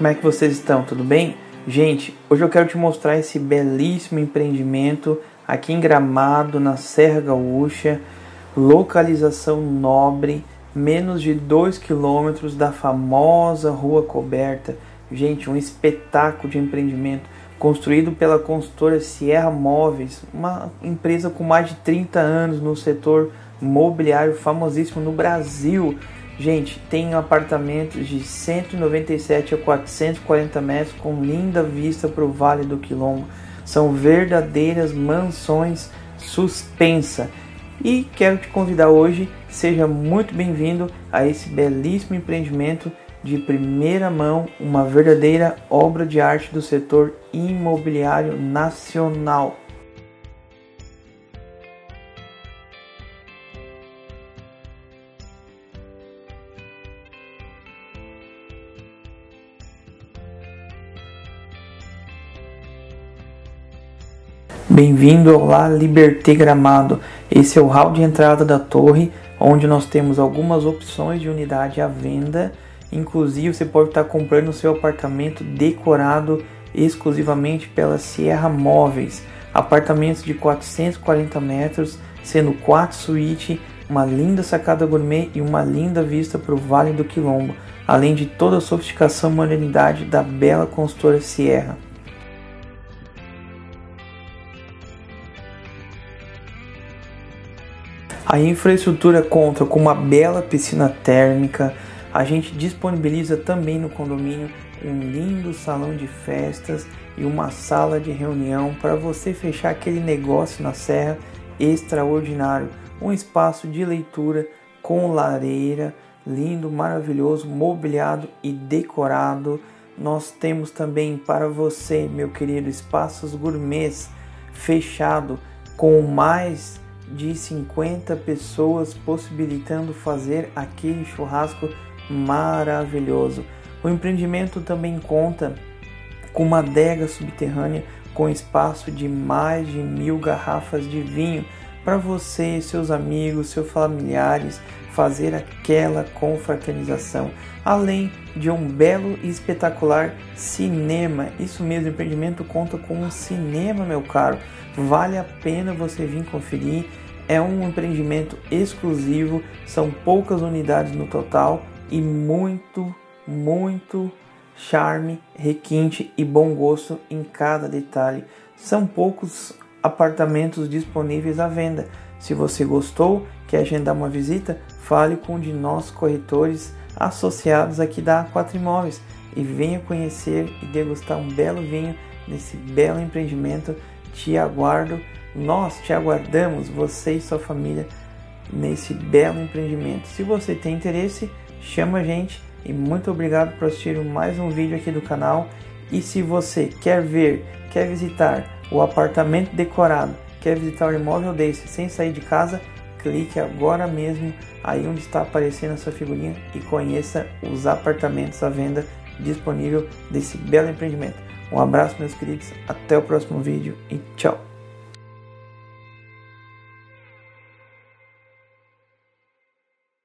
como é que vocês estão? Tudo bem? Gente, hoje eu quero te mostrar esse belíssimo empreendimento aqui em Gramado, na Serra Gaúcha, localização nobre, menos de 2 quilômetros da famosa Rua Coberta. Gente, um espetáculo de empreendimento construído pela consultora Sierra Móveis, uma empresa com mais de 30 anos no setor mobiliário famosíssimo no Brasil. Gente, tem apartamentos de 197 a 440 metros com linda vista para o Vale do Quilombo. São verdadeiras mansões suspensa. E quero te convidar hoje, seja muito bem-vindo a esse belíssimo empreendimento de primeira mão, uma verdadeira obra de arte do setor imobiliário nacional. Bem-vindo ao La Liberté Gramado. Esse é o hall de entrada da torre, onde nós temos algumas opções de unidade à venda. Inclusive, você pode estar comprando o seu apartamento decorado exclusivamente pela Sierra Móveis. Apartamentos de 440 metros, sendo quatro suítes, uma linda sacada gourmet e uma linda vista para o Vale do Quilombo, além de toda a sofisticação e modernidade da bela consultora Sierra. A infraestrutura conta com uma bela piscina térmica. A gente disponibiliza também no condomínio um lindo salão de festas e uma sala de reunião para você fechar aquele negócio na serra extraordinário. Um espaço de leitura com lareira, lindo, maravilhoso, mobiliado e decorado. Nós temos também para você, meu querido, espaços gourmets fechado com mais de 50 pessoas, possibilitando fazer aquele churrasco maravilhoso. O empreendimento também conta com uma adega subterrânea com espaço de mais de mil garrafas de vinho para você seus amigos, seus familiares fazer aquela confraternização, além de um belo e espetacular cinema. Isso mesmo, o empreendimento conta com um cinema, meu caro. Vale a pena você vir conferir. É um empreendimento exclusivo, são poucas unidades no total e muito, muito charme, requinte e bom gosto em cada detalhe. São poucos apartamentos disponíveis à venda. Se você gostou, quer agendar uma visita, fale com um de nossos corretores associados aqui da A4 Imóveis e venha conhecer e degustar um belo vinho nesse belo empreendimento. Te aguardo nós te aguardamos, você e sua família, nesse belo empreendimento. Se você tem interesse, chama a gente e muito obrigado por assistir mais um vídeo aqui do canal. E se você quer ver, quer visitar o apartamento decorado, quer visitar o imóvel desse sem sair de casa, clique agora mesmo aí onde está aparecendo a sua figurinha e conheça os apartamentos à venda disponível desse belo empreendimento. Um abraço, meus queridos, até o próximo vídeo e tchau!